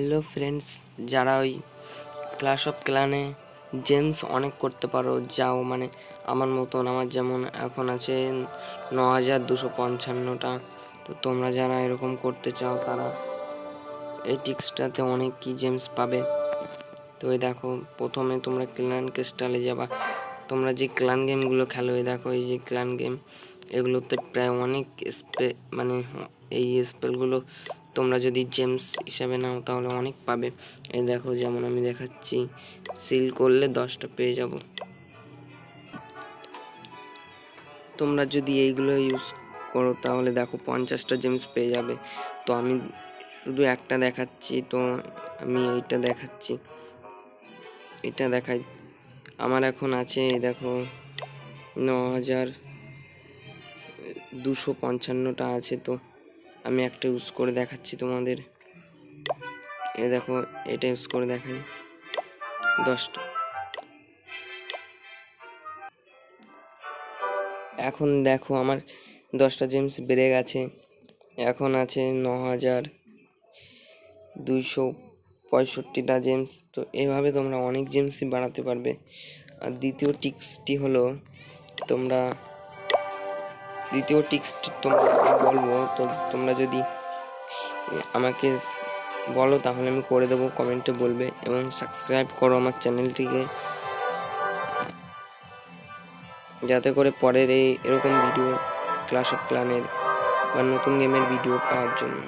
Hello friends যারা ওই class of ক্লানে James অনেক করতে পারো, যাও মানে আমার মতন, আমার যেমন এখন আছে ন হাজার দুশো পঞ্চান্নটা। তো তোমরা যারা এরকম করতে চাও, তারা এই টিক্সটাতে অনেক কি জেমস পাবে। তো এই দেখো, প্রথমে তোমরা ক্লান ক্রিস্টালে যাবা। তোমরা যে ক্লান গেমগুলো খেলো, এই দেখো, এই যে ক্লান গেম এগুলোতে প্রায় অনেক স্পে মানে এই স্পেলগুলো তোমরা যদি জেমস হিসাবে নাও, তাহলে অনেক পাবে। এই দেখো, যেমন আমি দেখাচ্ছি। সিল করলে দশটা পেয়ে যাব। তোমরা যদি এইগুলো ইউজ করো, তাহলে দেখো পঞ্চাশটা জেমস পেয়ে যাবে। তো আমি শুধু একটা দেখাচ্ছি, তো আমি এইটা দেখাচ্ছি। এটা দেখাই, আমার এখন আছে দেখো ন হাজার দুশো পঞ্চান্নটা আছে তো। আমি একটা ইউজ করে দেখাচ্ছি তোমাদের। এ দেখো, এটা ইউজ করে দেখাই দশটা। এখন দেখো, আমার দশটা জেমস বেড়ে গেছে। এখন আছে ন হাজার দুইশো পঁয়ষট্টিটা জেমস তো এভাবে তোমরা অনেক জেমসই বাড়াতে পারবে। আর দ্বিতীয় টিক্সটি হলো, তোমরা দ্বিতীয় টিক্সটি তোমরা বলব, তো তোমরা যদি আমাকে বলো, তাহলে আমি করে দেবো, কমেন্টে বলবে, এবং সাবস্ক্রাইব করো আমার চ্যানেলটিকে। যাতে করে পরের এই এরকম ভিডিও ক্লাস অফ ক্লানের বা নতুন গেমের ভিডিও পাওয়ার জন্য।